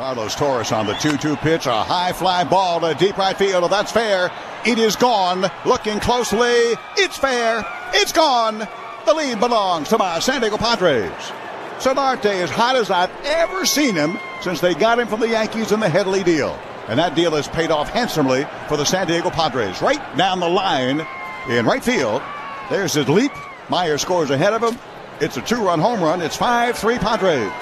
Carlos Torres on the 2 2 pitch. A high fly ball to deep right field. Oh, that's fair. It is gone. Looking closely. It's fair. It's gone. The lead belongs to my San Diego Padres. Solarte is hot as I've ever seen him since they got him from the Yankees in the Headley deal. And that deal has paid off handsomely for the San Diego Padres. Right down the line in right field. There's his leap. Myers scores ahead of him. It's a two run home run. It's 5 3 Padres.